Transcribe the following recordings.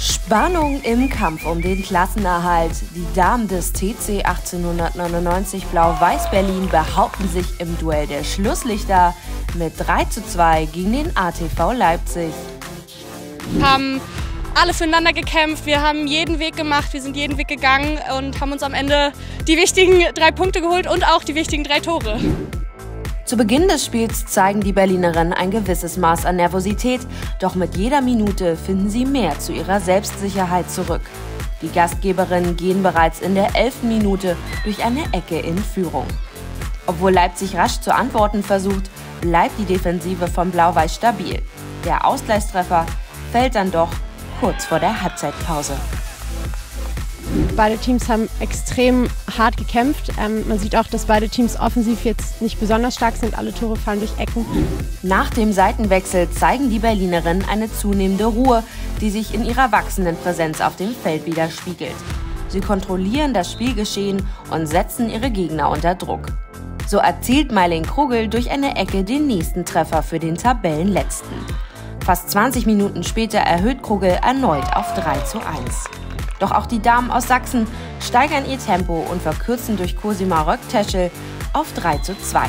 Spannung im Kampf um den Klassenerhalt. Die Damen des TC 1899 Blau-Weiß Berlin behaupten sich im Duell der Schlusslichter mit 3 zu 2 gegen den ATV Leipzig. Haben alle füreinander gekämpft, wir haben jeden Weg gemacht, wir sind jeden Weg gegangen und haben uns am Ende die wichtigen drei Punkte geholt und auch die wichtigen drei Tore. Zu Beginn des Spiels zeigen die Berlinerinnen ein gewisses Maß an Nervosität, doch mit jeder Minute finden sie mehr zu ihrer Selbstsicherheit zurück. Die Gastgeberinnen gehen bereits in der elften Minute durch eine Ecke in Führung. Obwohl Leipzig rasch zu antworten versucht, bleibt die Defensive von Blau-Weiß stabil. Der Ausgleichstreffer fällt dann doch kurz vor der Halbzeitpause. Beide Teams haben extrem hart gekämpft. Ähm, man sieht auch, dass beide Teams offensiv jetzt nicht besonders stark sind. Alle Tore fallen durch Ecken. Nach dem Seitenwechsel zeigen die Berlinerinnen eine zunehmende Ruhe, die sich in ihrer wachsenden Präsenz auf dem Feld widerspiegelt. Sie kontrollieren das Spielgeschehen und setzen ihre Gegner unter Druck. So erzielt Meiling Krugel durch eine Ecke den nächsten Treffer für den Tabellenletzten. Fast 20 Minuten später erhöht Krugel erneut auf 3 zu 1. Doch auch die Damen aus Sachsen steigern ihr Tempo und verkürzen durch Cosima Röckteschel auf 3 zu 2.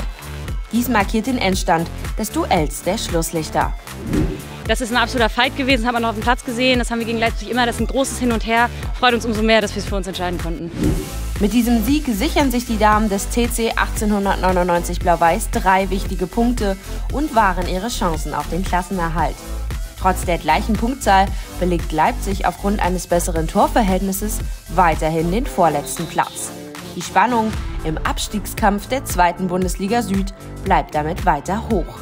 Dies markiert den Endstand des Duells der Schlusslichter. Das ist ein absoluter Fight gewesen, das haben wir noch auf dem Platz gesehen. Das haben wir gegen Leipzig immer. Das ist ein großes Hin und Her. Freut uns umso mehr, dass wir es für uns entscheiden konnten. Mit diesem Sieg sichern sich die Damen des TC 1899 Blau-Weiß drei wichtige Punkte und wahren ihre Chancen auf den Klassenerhalt. Trotz der gleichen Punktzahl belegt Leipzig aufgrund eines besseren Torverhältnisses weiterhin den vorletzten Platz. Die Spannung im Abstiegskampf der zweiten Bundesliga Süd bleibt damit weiter hoch.